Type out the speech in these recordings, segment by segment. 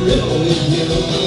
riddle with you.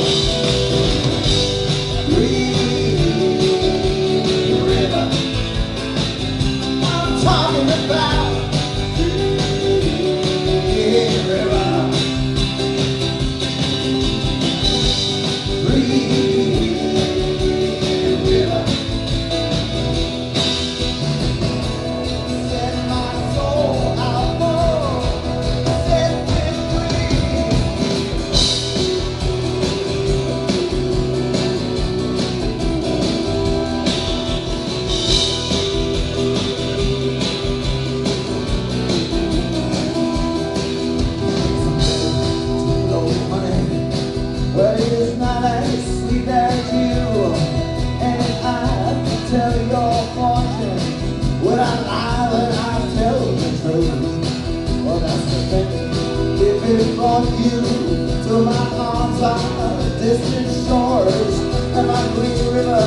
Arms on distant shores, and my green river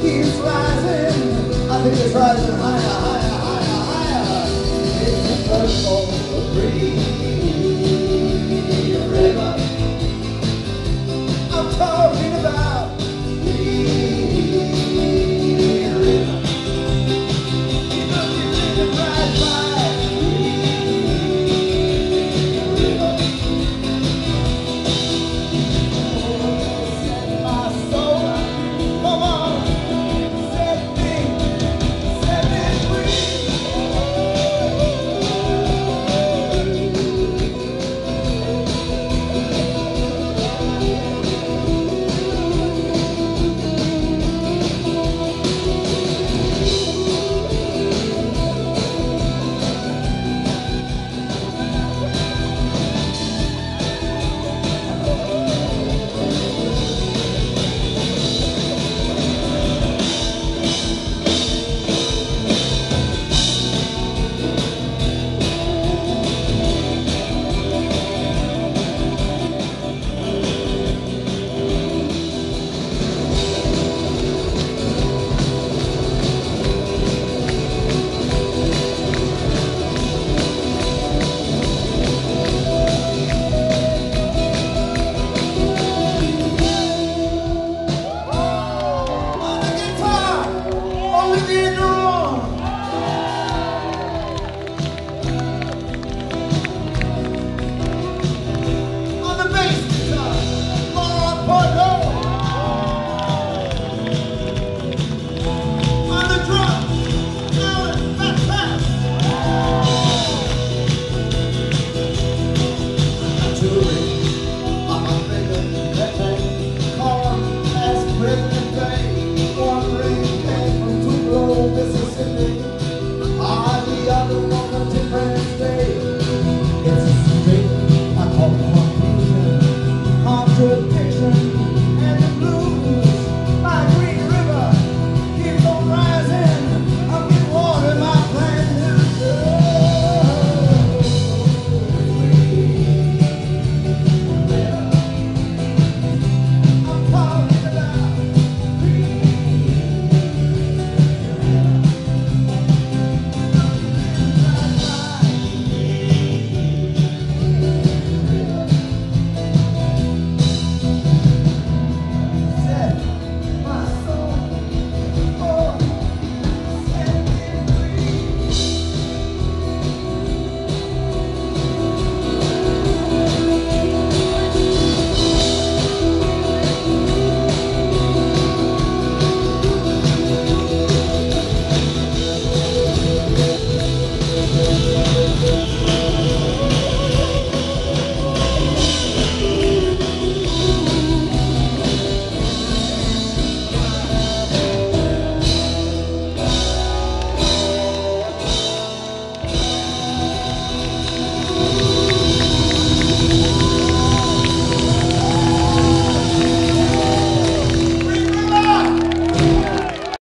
keeps rising, I think it's rising higher high